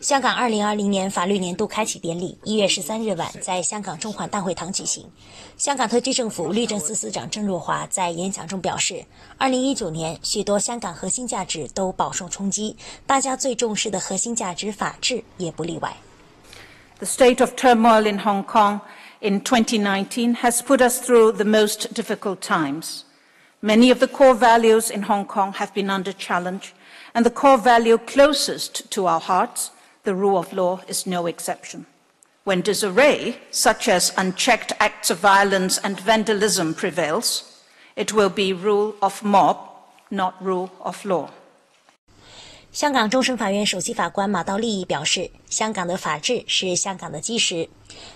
香港二零二零年法律年度开启典礼一月十三日晚在香港中环大会堂举行。香港特区政府律政司司长郑若骅在演讲中表示，二零一九年许多香港核心价值都饱受冲击，大家最重视的核心价值法治也不例外。The state of turmoil in Hong Kong in 2019 has put us through the most difficult times. Many of the core values in Hong Kong have been under challenge, and the core value closest to our hearts. the rule of law is no exception. When disarray, such as unchecked acts of violence and vandalism, prevails, it will be rule of mob, not rule of law. 香港终审法院首席法官马道立表示，香港的法治是香港的基石。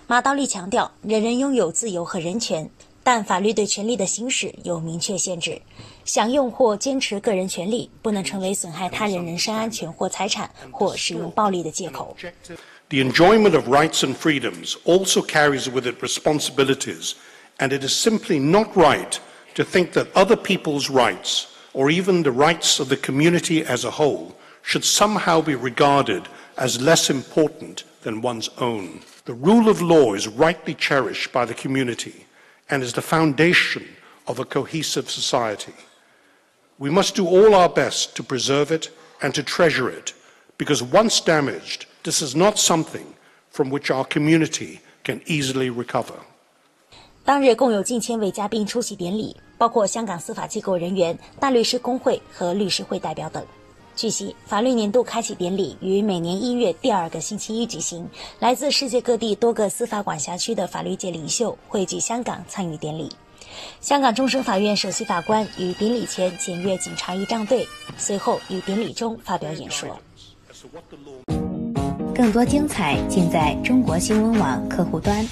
马道立强调，人人拥有自由和人权， 但法律对权利的行使有明确限制。享用或坚持个人权利，不能成为损害他人人身安全或财产或使用暴力的借口。The enjoyment of rights and freedoms also carries with it responsibilities, and it is simply not right to think that other people's rights, or even the rights of the community as a whole, should somehow be regarded as less important than one's own. The rule of law is rightly cherished by the community and is the foundation of a cohesive society. We must do all our best to preserve it and to treasure it, because once damaged, this is not something from which our community can easily recover. 当日共有近千位嘉宾出席典礼，包括香港司法机构人员、大律师公会和律师会代表等。据悉，法律年度开启典礼于每年一月第二个星期一举行，来自世界各地多个司法管辖区的法律界领袖汇聚香港参与典礼。香港终审法院首席法官于典礼前检阅警察仪仗队，随后于典礼中发表演说。更多精彩尽在中国新闻网客户端。